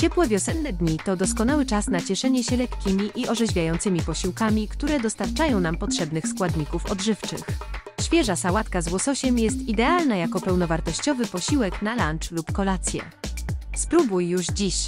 Ciepłe wiosenne dni to doskonały czas na cieszenie się lekkimi i orzeźwiającymi posiłkami, które dostarczają nam potrzebnych składników odżywczych. Świeża sałatka z łososiem jest idealna jako pełnowartościowy posiłek na lunch lub kolację. Spróbuj już dziś.